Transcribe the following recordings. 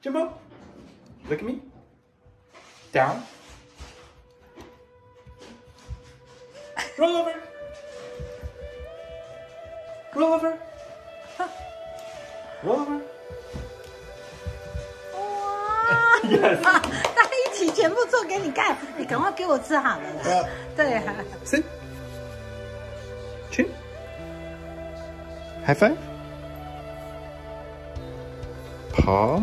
吉姆，look at me. Down. Roll over. Roll over. Roll over. 哇！大家一起全部做给你看，你赶快给我吃好了。对，伸，屈，High five. Paw.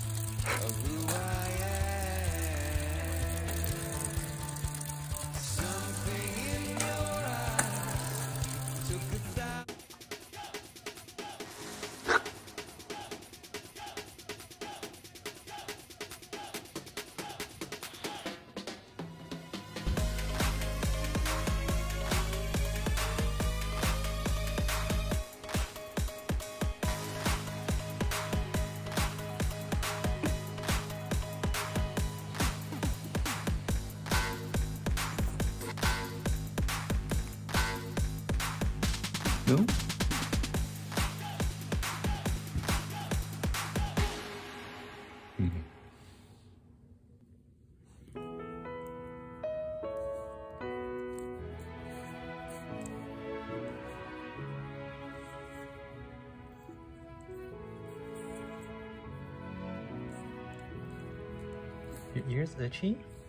of who I am. No? Your ears itchy?